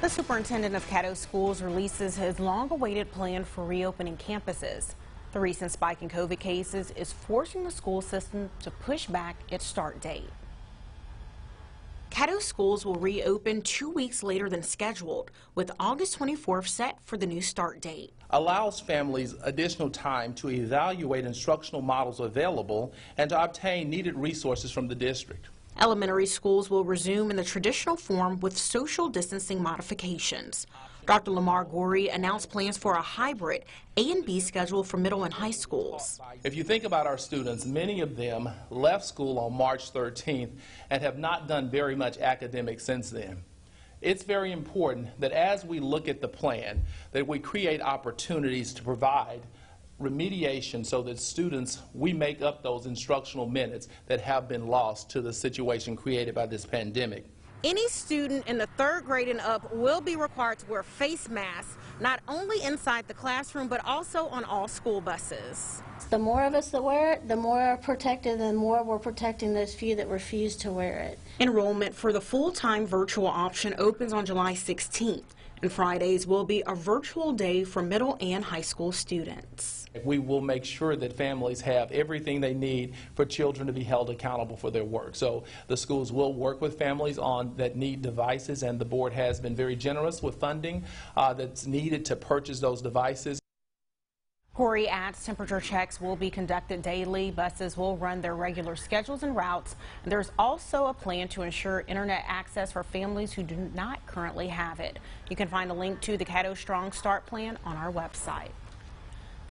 The superintendent of Caddo Schools releases his long-awaited plan for reopening campuses. The recent spike in COVID cases is forcing the school system to push back its start date. Caddo schools will reopen two weeks later than scheduled, with August 24th set for the new start date. allows families additional time to evaluate instructional models available and to obtain needed resources from the district. Elementary schools will resume in the traditional form with social distancing modifications. Dr. Lamar Goree announced plans for a hybrid A and B schedule for middle and high schools. If you think about our students, many of them left school on March 13th and have not done very much academic since then. It's very important that as we look at the plan, that we create opportunities to provide remediation so that students, we make up those instructional minutes that have been lost to the situation created by this pandemic. Any student in the third grade and up will be required to wear face masks, not only inside the classroom, but also on all school buses. The more of us that wear it, the more are protected, and the more we're protecting those few that refuse to wear it. Enrollment for the full-time virtual option opens on July 16th, and Fridays will be a virtual day for middle and high school students. We will make sure that families have everything they need for children to be held accountable for their work. So the schools will work with families on that need devices, and the board has been very generous with funding uh, that's needed to purchase those devices. Goree adds temperature checks will be conducted daily. Buses will run their regular schedules and routes. There's also a plan to ensure internet access for families who do not currently have it. You can find a link to the Caddo Strong Start plan on our website.